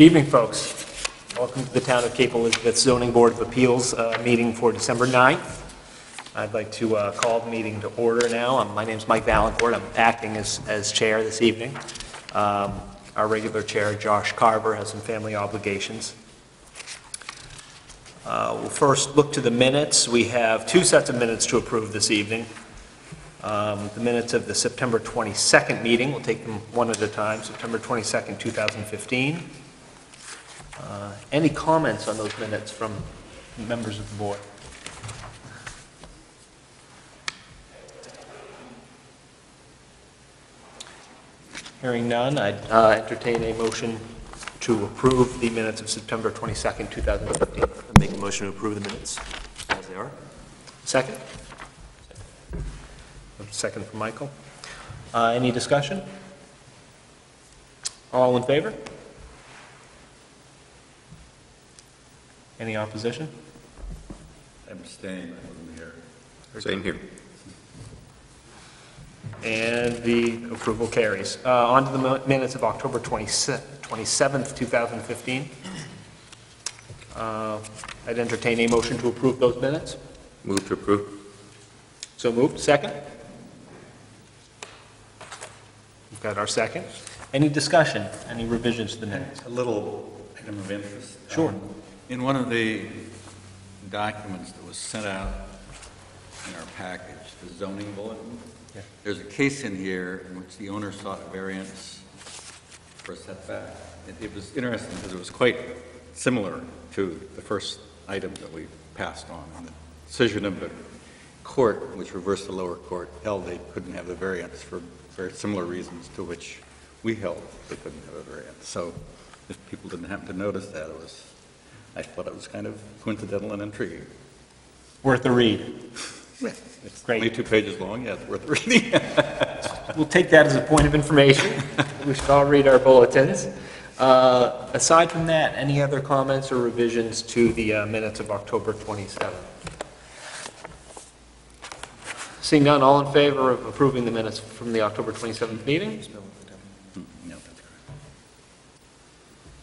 Good evening, folks. Welcome to the Town of Cape Elizabeth Zoning Board of Appeals uh, meeting for December 9th. I'd like to uh, call the meeting to order now. Um, My name's Mike Valencourt. I'm acting as as chair this evening. Um, Our regular chair, Josh Carver, has some family obligations. Uh, We'll first look to the minutes. We have two sets of minutes to approve this evening. Um, The minutes of the September 22nd meeting, we'll take them one at a time, September 22nd, 2015. Uh, Any comments on those minutes from members of the board? Hearing none, I'd uh, entertain a motion to approve the minutes of September 22nd, 2015. I make a motion to approve the minutes as they are. Second? Second from Michael. Uh, Any discussion? All in favor? Any opposition? Abstain, I wasn't here. Same here. And the approval carries. Uh, On to the mi- minutes of October 27th, 27th, 2015. Uh, I'd entertain a motion to approve those minutes. Move to approve. So moved. Second? We've got our second. Any discussion? Any revisions to the minutes? A little item of interest. Sure. Um, In one of the documents that was sent out in our package, the zoning bulletin, Yeah. there's a case in here in which the owner sought a variance for a setback. It- It was interesting because it was quite similar to the first item that we passed on. And the decision of the court, which reversed the lower court, held they couldn't have the variance for very similar reasons to which we held they couldn't have a variance. So if people didn't happen to notice that, it was, I thought it was kind of coincidental and intriguing. Worth a read. It's Great. only two pages long, yeah, it's worth reading. We'll take that as a point of information. We should all read our bulletins. Uh, Aside from that, any other comments or revisions to the uh, minutes of October 27th? Seeing none, all in favor of approving the minutes from the October 27th meeting? No, that's correct.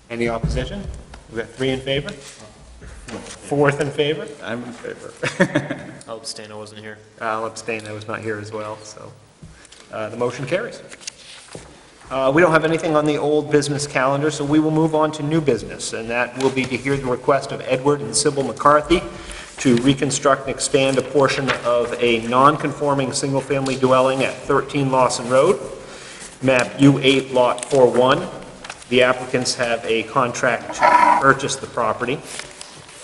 Any opposition? We've got three in favor? Fourth in favor? I'm in favor. I'll abstain, I wasn't here. I'll abstain, I was not here as well, so uh, the motion carries. Uh, We don't have anything on the old business calendar, so we will move on to new business, and that will be to hear the request of Edward and Sybil McCarthy to reconstruct and expand a portion of a non-conforming single-family dwelling at 13 Lawson Road, map U8, Lot 41. The applicants have a contract to purchase the property,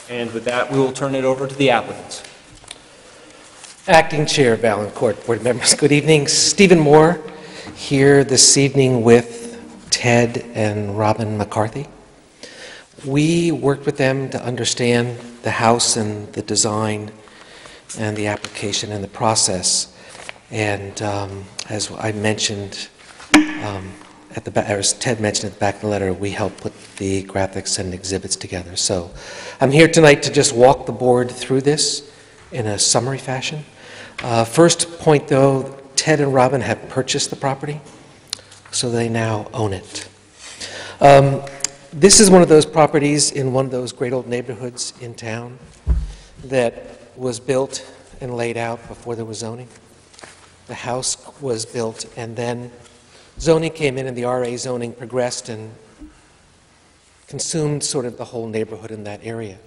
and with that, we will turn it over to the applicants. Acting Chair Valencourt, board members, good evening. Stephen Moore here this evening with Ted and Robin McCarthy. We worked with them to understand the house and the design and the application and the process. And um, as I mentioned um, at the, ba- or as Ted mentioned at the back of the letter, we helped put the graphics and exhibits together. So I'm here tonight to just walk the board through this in a summary fashion. Uh, First point, though, Ted and Robin have purchased the property, so they now own it. Um, This is one of those properties in one of those great old neighborhoods in town that was built and laid out before there was zoning. The house was built, and then zoning came in, and the RA zoning progressed and consumed sort of the whole neighborhood in that area.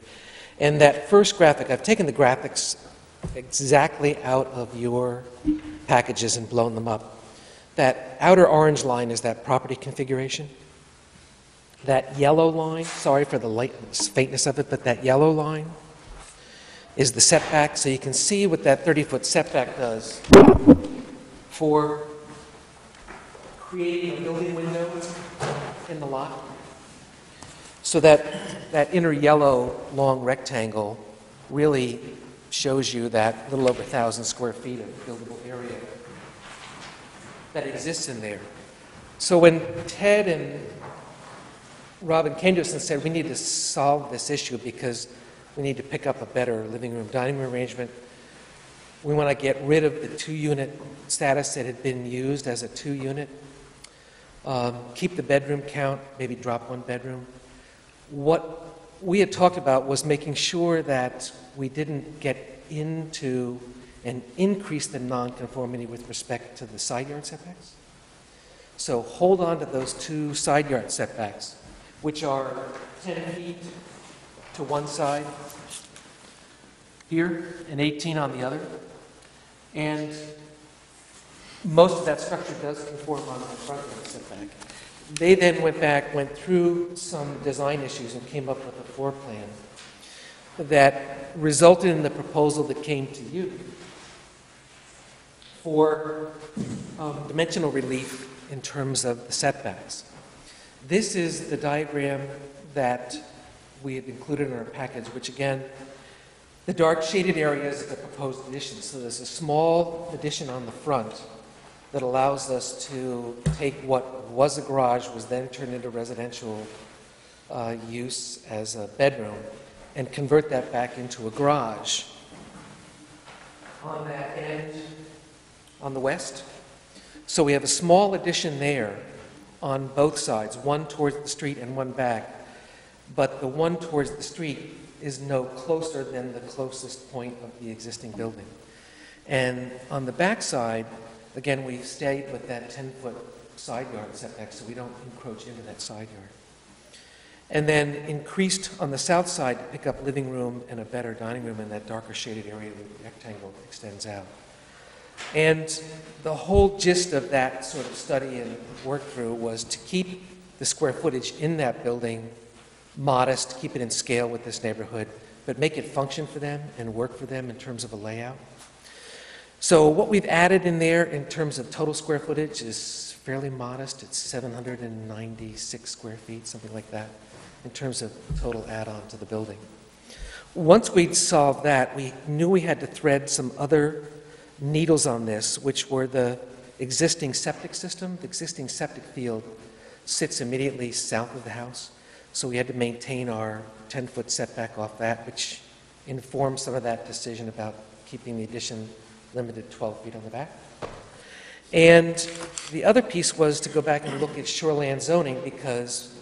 And that first graphic, I've taken the graphics exactly out of your packages and blown them up. That outer orange line is that property configuration. That yellow line, sorry for the light faintness of it, but that yellow line is the setback, so you can see what that 30-foot setback does for creating a building window in the lot. So that, that inner yellow long rectangle really shows you that little over 1,000 square feet of buildable area that exists in there. So when Ted and Robin came to us and said, we need to solve this issue because we need to pick up a better living room, dining room arrangement, we want to get rid of the two-unit status that had been used as a two-unit, um, keep the bedroom count, maybe drop one bedroom, What we had talked about was making sure that we didn't get into and increase the nonconformity with respect to the side yard setbacks. So hold on to those two side yard setbacks, which are 10 feet to one side here and 18 on the other. And most of that structure does conform on the front yard setback. They then went back, went through some design issues and came up with a floor plan that resulted in the proposal that came to you for um, dimensional relief in terms of the setbacks. This is the diagram that we have included in our package, which again, the dark shaded area is the proposed addition. So there's a small addition on the front that allows us to take what was a garage, was then turned into residential uh, use as a bedroom, and convert that back into a garage. On that end, on the west. So we have a small addition there on both sides, one towards the street and one back. But the one towards the street is no closer than the closest point of the existing building. And on the back side, again, we stayed with that 10-foot side yard setback, so we don't encroach into that side yard. And then increased on the south side to pick up living room and a better dining room in that darker shaded area where the rectangle extends out. And the whole gist of that sort of study and work through was to keep the square footage in that building modest, keep it in scale with this neighborhood, but make it function for them and work for them in terms of a layout. So what we've added in there in terms of total square footage is fairly modest. It's 796 square feet, something like that, in terms of total add-on to the building. Once we'd solved that, we knew we had to thread some other needles on this, which were the existing septic system. The existing septic field sits immediately south of the house, so we had to maintain our 10-foot setback off that, which informed some of that decision about keeping the addition limited 12 feet on the back. And the other piece was to go back and look at shoreland zoning, because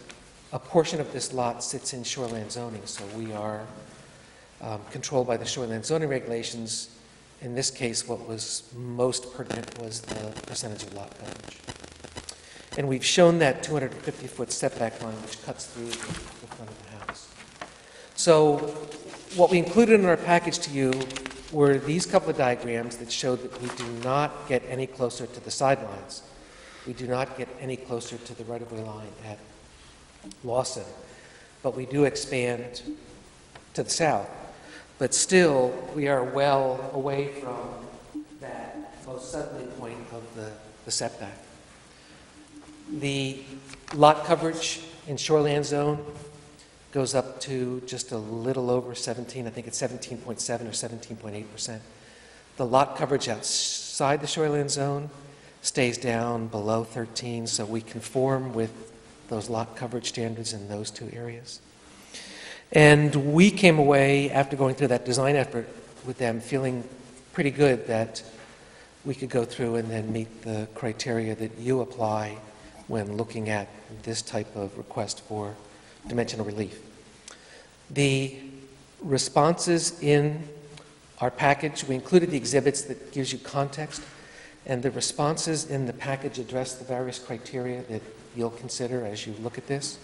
a portion of this lot sits in shoreland zoning, so we are um, controlled by the shoreland zoning regulations. In this case, what was most pertinent was the percentage of lot coverage. And we've shown that 250-foot setback line, which cuts through the front of the house. So what we included in our package to you were these couple of diagrams that showed that we do not get any closer to the sidelines. We do not get any closer to the right-of-way line at Lawson, but we do expand to the south. But still, we are well away from that most southerly point of the the setback. The lot coverage in shoreland zone goes up to just a little over 17, I think it's 17.7 or 17.8%. The lot coverage outside the shoreland zone stays down below 13, so we conform with those lot coverage standards in those two areas. And we came away, after going through that design effort with them, feeling pretty good that we could go through and then meet the criteria that you apply when looking at this type of request for dimensional relief. The responses in our package, we included the exhibits that gives you context, and the responses in the package address the various criteria that you'll consider as you look at this.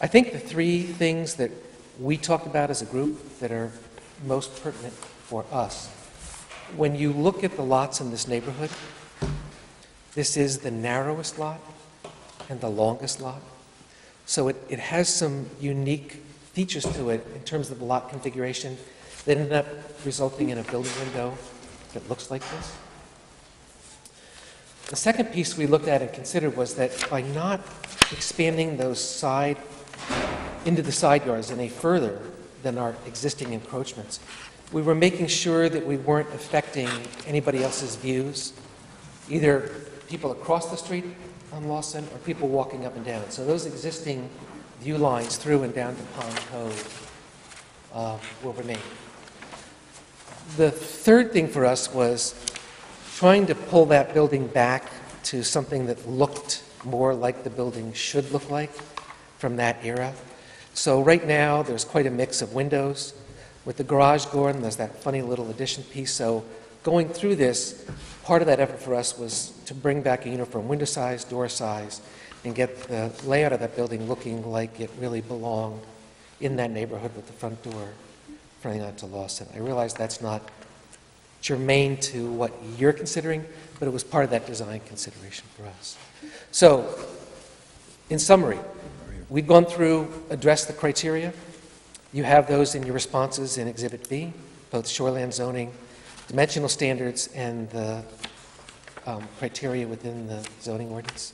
I think the three things that we talked about as a group that are most pertinent for us. When you look at the lots in this neighborhood, this is the narrowest lot and the longest lot. So it, it has some unique features to it in terms of the lot configuration that ended up resulting in a building window that looks like this. The second piece we looked at and considered was that by not expanding those side, into the side yards any further than our existing encroachments, we were making sure that we weren't affecting anybody else's views, either people across the street on Lawson or people walking up and down. So those existing view lines through and down to Pond Cove uh, will remain. The third thing for us was trying to pull that building back to something that looked more like the building should look like from that era. So right now, there's quite a mix of windows. With the garage door, and there's that funny little addition piece. So going through this, part of that effort for us was to bring back a uniform window size, door size, and get the layout of that building looking like it really belonged in that neighborhood with the front door fronting onto Lawson. I realize that's not germane to what you're considering, but it was part of that design consideration for us. So, in summary, we've gone through, addressed the criteria. You have those in your responses in Exhibit B, both shoreland zoning, dimensional standards, and the um, criteria within the zoning ordinance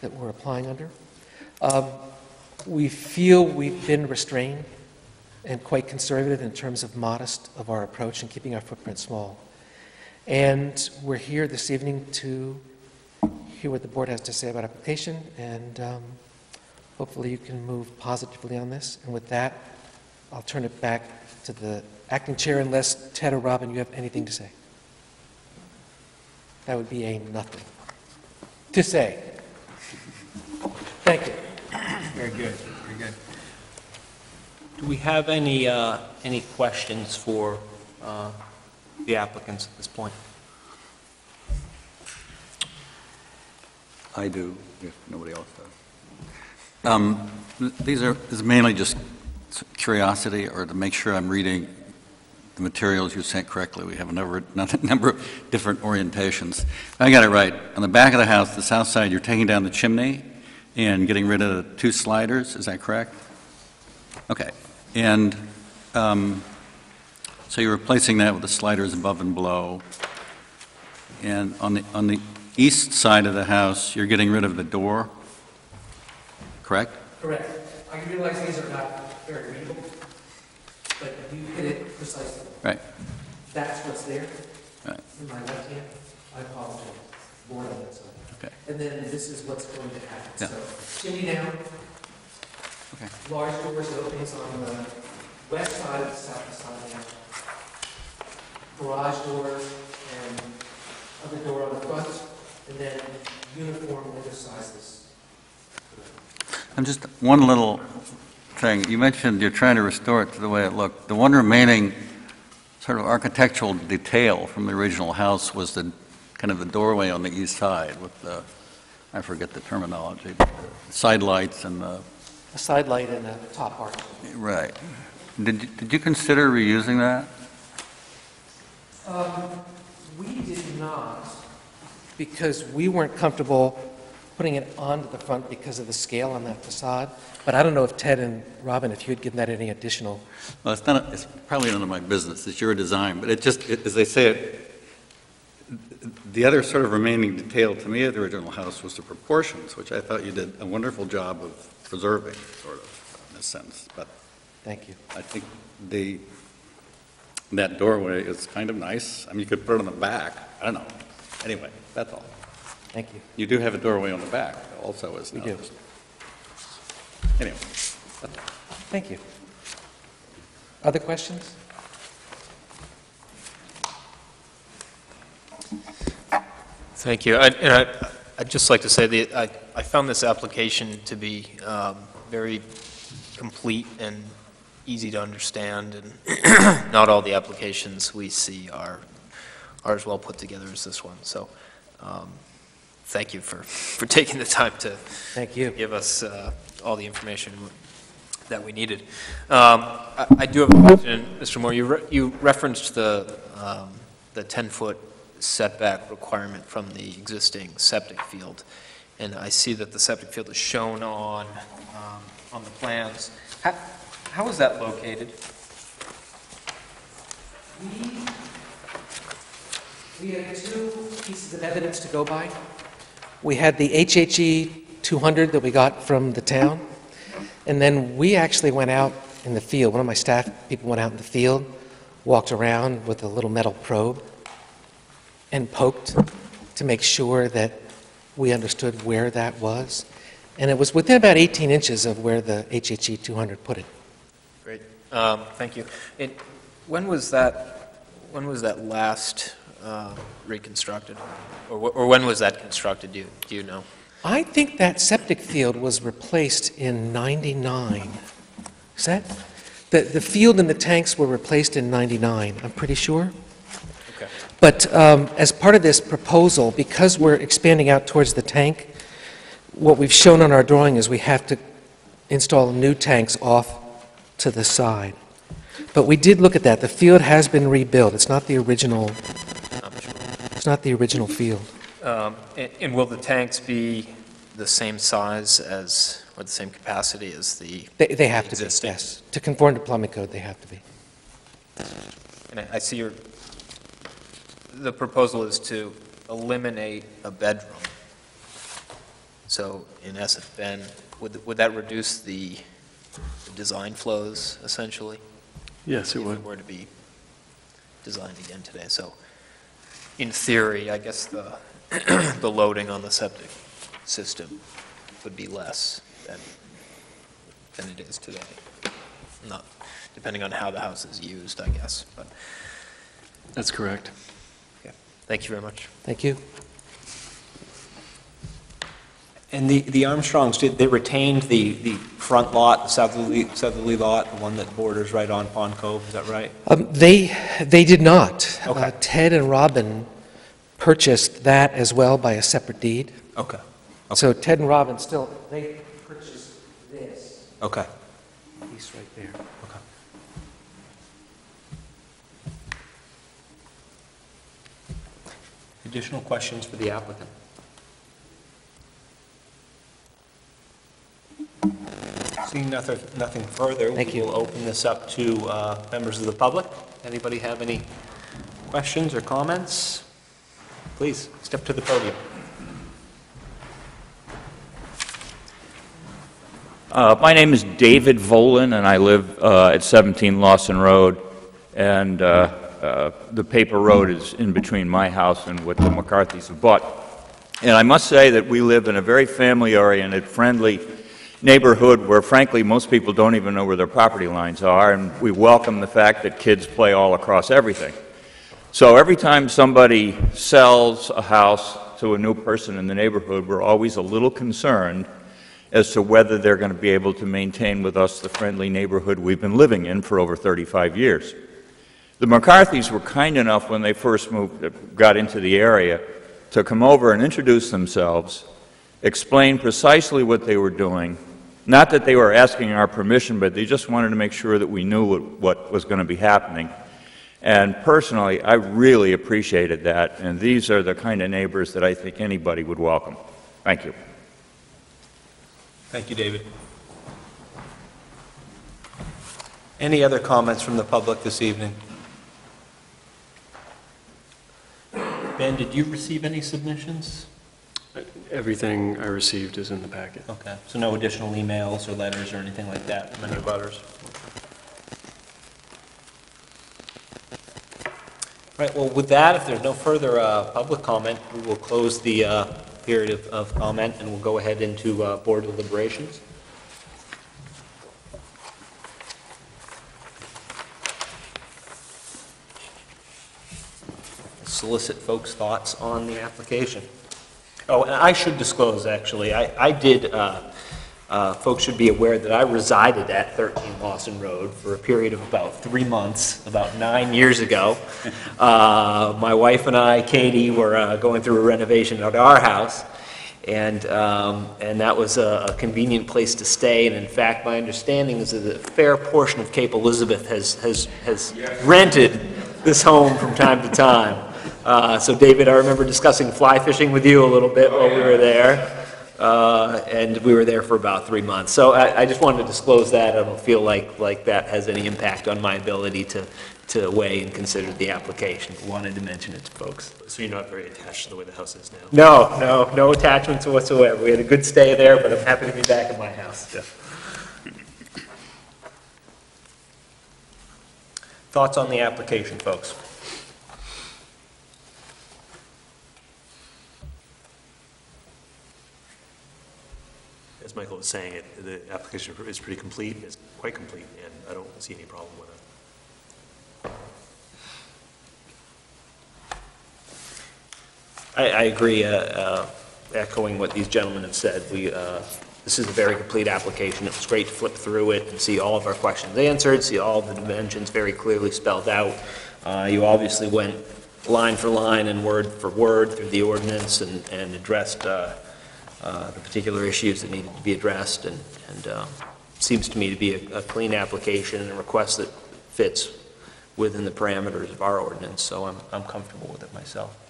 that we're applying under. Um, We feel we've been restrained and quite conservative in terms of modest of our approach and keeping our footprint small. And we're here this evening to hear what the board has to say about application, and um, hopefully you can move positively on this. And with that, I'll turn it back to the acting chair unless Ted or Robin, you have anything to say. That would be a nothing to say. Thank you. Very good, very good. Do we have any, uh, any questions for uh, the applicants at this point? I do, if nobody else does. Um, These are, this is mainly just curiosity, or to make sure I'm reading the materials you sent correctly. We have a number, a number of different orientations. I got it right. On the back of the house, the south side, you're taking down the chimney and getting rid of the two sliders, is that correct? Okay. And um, so you're replacing that with the sliders above and below. And on the, on the east side of the house, you're getting rid of the door, correct? Correct. I realize these are not very readable, but if you hit it precisely. Right. That's what's there Right. in my left hand. I apologize. Board on that side. Okay. And then this is what's going to happen. Yeah. So chimney down, Okay. large doors opens on the west side of the south side now. Garage door and other door on the front, and then uniform window sizes. And just one little thing, you mentioned you're trying to restore it to the way it looked. The one remaining sort of architectural detail from the original house was the, kind of the doorway on the east side with the, I forget the terminology, but the side lights and the, A side light and a top arch. right. Did, you- did you consider reusing that? Um, We did not, because we weren't comfortable putting it onto the front because of the scale on that facade. But I don't know if Ted and Robin, if you had given that any additional, Well, it's not, it's probably none of my business, it's your design, but it just, it- as they say it, the other sort of remaining detail to me of the original house was the proportions, which I thought you did a wonderful job of preserving, sort of, in a sense. But thank you. I think the, that doorway is kind of nice. I mean, you could put it on the back, I don't know. Anyway, that's all. Thank you. You do have a doorway on the back also, as We do. Anyway, Thank you. Other questions? Thank you. I- And I- I'd just like to say that I I found this application to be um, very complete and easy to understand, and not all the applications we see are are as well put together as this one. So um, thank you for for taking the time to Thank you. give us uh, all the information that we needed. Um, I I do have a question, Mr. Moore. You re- you referenced the um, the 10-foot setback requirement from the existing septic field, and I see that the septic field is shown on, um, on the plans. How How is that located? We, we had two pieces of evidence to go by. We had the HHE 200 that we got from the town, and then we actually went out in the field. One of my staff people went out in the field, walked around with a little metal probe, and poked to make sure that we understood where that was. And it was within about 18 inches of where the HHE 200 put it. Great, Um, thank you. And when was that, when was that last uh, reconstructed? Or or when was that constructed, do you do you know? I think that septic field was replaced in 99. Is that? The, the field and the tanks were replaced in 99, I'm pretty sure. Okay. But um, as part of this proposal, because we're expanding out towards the tank, what we've shown on our drawing is we have to install new tanks off to the side. But we did look at that. The field has been rebuilt. It's not the original, it's not the original field. Um, And and will the tanks be the same size as, or the same capacity as the, They, they have to be, yes. To conform to plumbing code, they have to be. and I- I see your, the proposal is to eliminate a bedroom. So in essence, then, would would that reduce the the design flows essentially? Yes, it If would. it were to be designed again today. So in theory, I guess the, the loading on the septic system would be less than, than it is today. Not, depending on how the house is used, I guess, but, That's correct. Thank you very much. Thank you. And the, the Armstrongs, did, they retained the, the front lot, the southerly, southerly lot, the one that borders right on Pond Cove, is that right? Um, They, they did not. Okay. Uh, Ted and Robin purchased that as well by a separate deed. Okay. So Ted and Robin still, they purchased this Okay. piece right there. Okay. Additional questions for the applicant? Seeing nothing, nothing further. Thank you. We'll open this up to uh, members of the public. Anybody have any questions or comments? Please, step to the podium. Uh, My name is David Volin, and I live uh, at 17 Lawson Road, and uh, uh, the paper road is in between my house and what the McCarthys have bought. And I must say that we live in a very family-oriented, friendly neighborhood where frankly, most people don't even know where their property lines are, and we welcome the fact that kids play all across everything. So every time somebody sells a house to a new person in the neighborhood, we're always a little concerned as to whether they're going to be able to maintain with us the friendly neighborhood we've been living in for over 35 years. The McCarthys were kind enough when they first moved, got into the area, to come over and introduce themselves, explain precisely what they were doing, not that they were asking our permission, but they just wanted to make sure that we knew what, what was going to be happening. And personally, I really appreciated that, and these are the kind of neighbors that I think anybody would welcome. Thank you. Thank you, David. Any other comments from the public this evening? Ben, did you receive any submissions? Everything I received is in the packet. Okay, so no additional emails or letters or anything like that from any abutters? Right, well, with that, if there's no further uh, public comment, we will close the uh, period of- of comment, and we'll go ahead into uh, board deliberations. Solicit folks' thoughts on the application. Oh, and I should disclose, actually, I, I did, uh, uh, folks should be aware that I resided at 13 Lawson Road for a period of about three months, about nine years ago. Uh, My wife and I, Katie, were uh, going through a renovation at our house, and, um, and that was a a convenient place to stay, and in fact, my understanding is that a fair portion of Cape Elizabeth has, has, has rented this home from time to time. Uh, So David, I remember discussing fly fishing with you a little bit while we were there, uh, and we were there for about three months. So I, I just wanted to disclose that, I don't feel like, like that has any impact on my ability to, to weigh and consider the application, wanted to mention it to folks. So you're not very attached to the way the house is now? No, no, no attachments whatsoever, we had a good stay there, but I'm happy to be back at my house. Thoughts on the application, folks? Michael was saying, it- the application is pretty complete, it's quite complete, and I don't see any problem with it. I, I agree, uh, uh, echoing what these gentlemen have said. We, uh, this is a very complete application. It was great to flip through it and see all of our questions answered, see all the dimensions very clearly spelled out. Uh, You obviously went line for line and word for word through the ordinance and and addressed uh, the particular issues that needed to be addressed, and and uh, seems to me to be a a clean application and a request that fits within the parameters of our ordinance, so I'm I'm comfortable with it myself.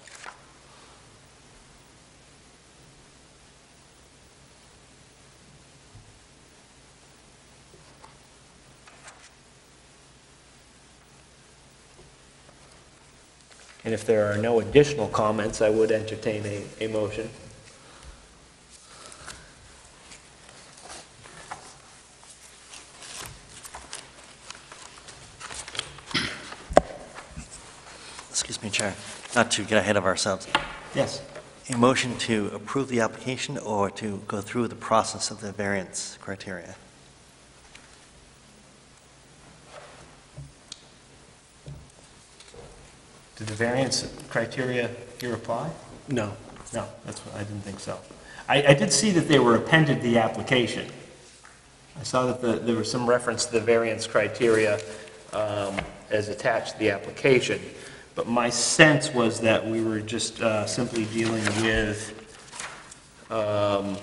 And if there are no additional comments, I would entertain a, a motion. excuse me, Chair, not to get ahead of ourselves. Yes. A motion to approve the application or to go through the process of the variance criteria? Did the variance criteria here apply? No. No, that's what, I didn't think so. I, I did see that they were appended to the application. I saw that the, there was some reference to the variance criteria um, as attached to the application, but my sense was that we were just uh, simply dealing with um,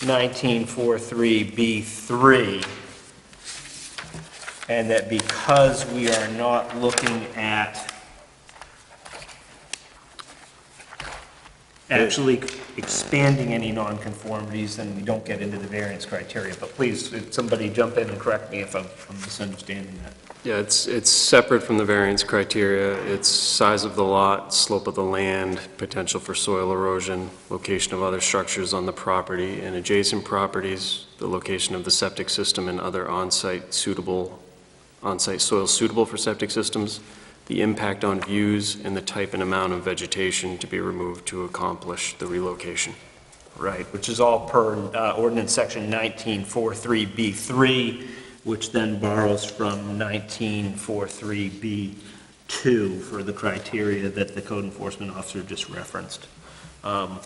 1943B3, and that because we are not looking at actually expanding any nonconformities, then we don't get into the variance criteria. But please, somebody jump in and correct me if I'm I'm misunderstanding that. Yeah, it's, it's separate from the variance criteria. It's size of the lot, slope of the land, potential for soil erosion, location of other structures on the property and adjacent properties, the location of the septic system and other on-site suitable, on-site soil suitable for septic systems, the impact on views, and the type and amount of vegetation to be removed to accomplish the relocation. Right, which is all per uh, ordinance section 1943B3, which then borrows from 1943B2 for the criteria that the code enforcement officer just referenced. Um,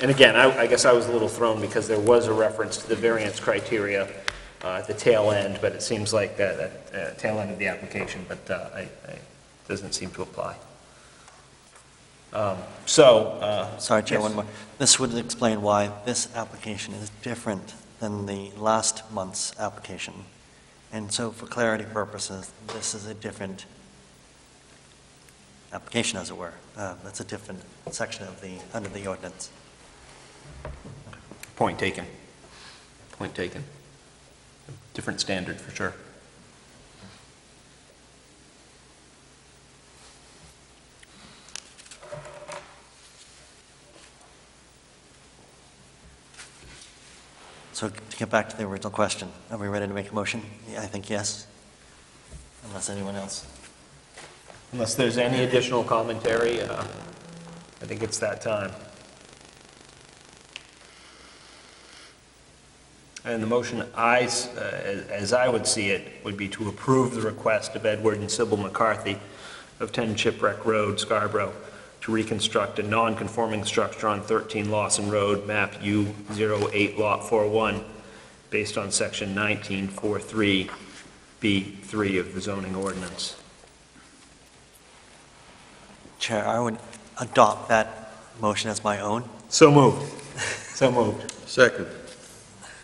And again, I I guess I was a little thrown because there was a reference to the variance criteria uh, at the tail end, but it seems like that, that uh, tail end of the application, but uh, I, I, doesn't seem to apply. Um, So. uh, Sorry, Chair, yes. one more. This would explain why this application is different than the last month's application. And so for clarity purposes, this is a different application, as it were. Uh, That's a different section of the, under the ordinance. Point taken. Point taken. Different standard, for sure. So to get back to the original question, are we ready to make a motion? Yeah, I think yes, unless anyone else. Unless there's any additional commentary, uh, I think it's that time. And the motion uh, as I would see it, would be to approve the request of Edward and Sybil McCarthy of 10 Shipwreck Road, Scarborough, to reconstruct a non-conforming structure on 13 Lawson Road, map U08, Lot 41, based on section 1943B3 of the zoning ordinance. Chair, I would adopt that motion as my own. So moved. So moved. Second.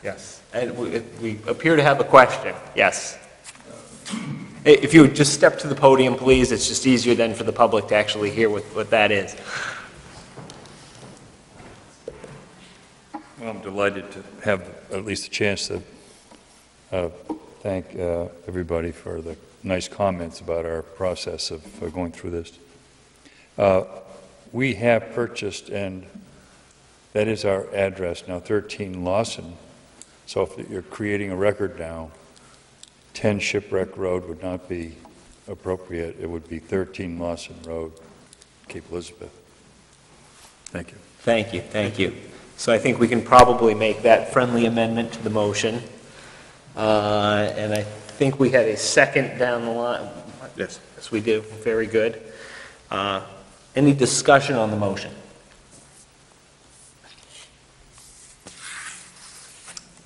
Yes. And we we appear to have a question. Yes. Uh, If you would just step to the podium, please, it's just easier then for the public to actually hear what what that is. Well, I'm delighted to have at least a chance to uh, thank uh, everybody for the nice comments about our process of uh, going through this. Uh, We have purchased, and that is our address now, 13 Lawson. So if you're creating a record now, 10 Shipwreck Road would not be appropriate. It would be 13 Lawson Road, Cape Elizabeth. Thank you. Thank you, thank you. So I think we can probably make that friendly amendment to the motion. Uh, And I think we had a second down the line. Yes. Yes, we do. Very good. Uh, Any discussion on the motion?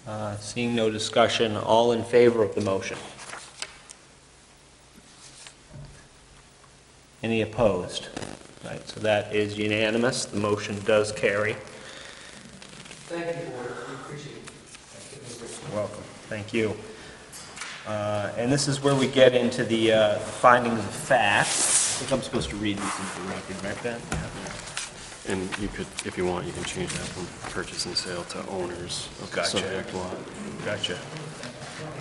Uh, Seeing no discussion, all in favor of the motion? Any opposed? Right, so that is unanimous, the motion does carry. Thank you, Board, we appreciate it. Welcome, thank you. Uh, And this is where we get into the uh, findings of fact. I think I'm supposed to read these into the record, right, Ben? And you could, if you want, you can change that from purchase and sale to owners of the Gotcha. subject lot. Gotcha.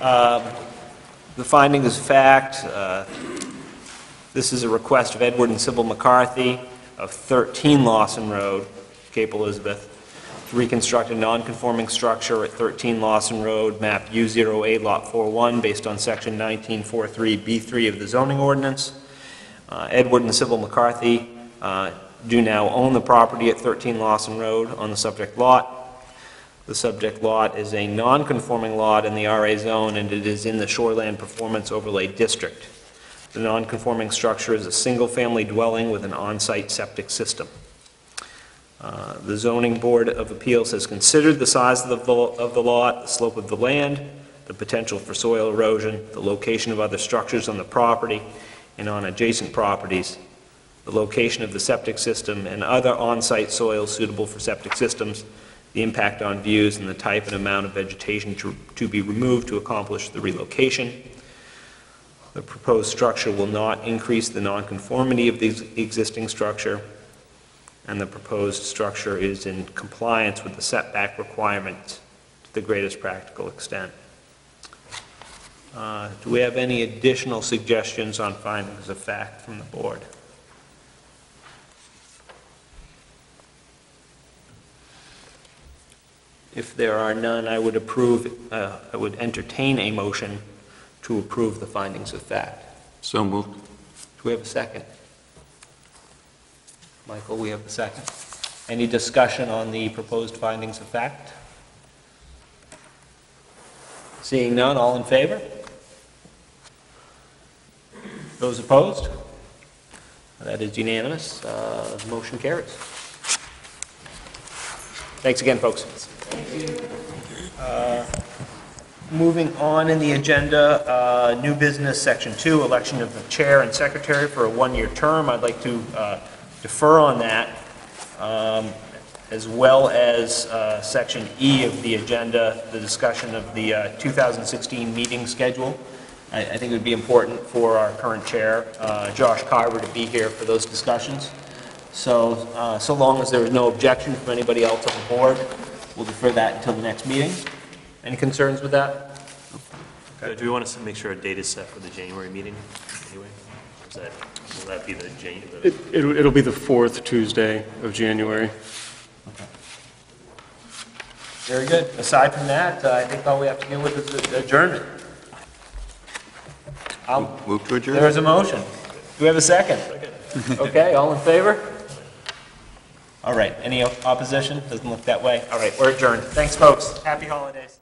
Um, The findings of fact, uh, this is a request of Edward and Sybil McCarthy of 13 Lawson Road, Cape Elizabeth, to reconstruct a non-conforming structure at 13 Lawson Road, map U08, Lot 41, based on section 1943B3 of the zoning ordinance. Uh, Edward and Sybil McCarthy uh, do now own the property at 13 Lawson Road on the subject lot. The subject lot is a non-conforming lot in the RA zone, and it is in the Shoreland Performance Overlay District. The non-conforming structure is a single-family dwelling with an on-site septic system. Uh, The zoning board of appeals has considered the size of the of the lot, the slope of the land, the potential for soil erosion, the location of other structures on the property and on adjacent properties, the location of the septic system and other on-site soils suitable for septic systems, the impact on views, and the type and amount of vegetation to to be removed to accomplish the relocation. The proposed structure will not increase the nonconformity of the existing structure, and the proposed structure is in compliance with the setback requirements to the greatest practical extent. Uh, Do we have any additional suggestions on findings of fact from the board? If there are none, I would approve, uh, I would entertain a motion to approve the findings of fact. So moved. Do we have a second? Michael, we have a second. Any discussion on the proposed findings of fact? Seeing none, all in favor? Those opposed? That is unanimous. Uh, the Motion carries. Thanks again, folks. Uh, Moving on in the agenda, uh, new business, section two, election of the chair and secretary for a one-year term. I'd like to uh, defer on that, um, as well as uh, section E of the agenda, the discussion of the uh, 2016 meeting schedule. I I think it would be important for our current chair, uh, Josh Carver, to be here for those discussions. So, so long as there is no objection from anybody else on the board, we'll defer that until the next meeting. Any concerns with that? Uh, Do we want to make sure a date is set for the January meeting anyway? Is that, will that be the Jan, the- It- It'll it'll be the fourth Tuesday of January. Very good. Aside from that, uh, I think all we have to deal with is the adjournment. I'll- Move to adjourn? There is a motion. Do we have a second? Okay, all in favor? All right, any opposition? Doesn't look that way. All right, we're adjourned. Thanks, folks. Happy holidays.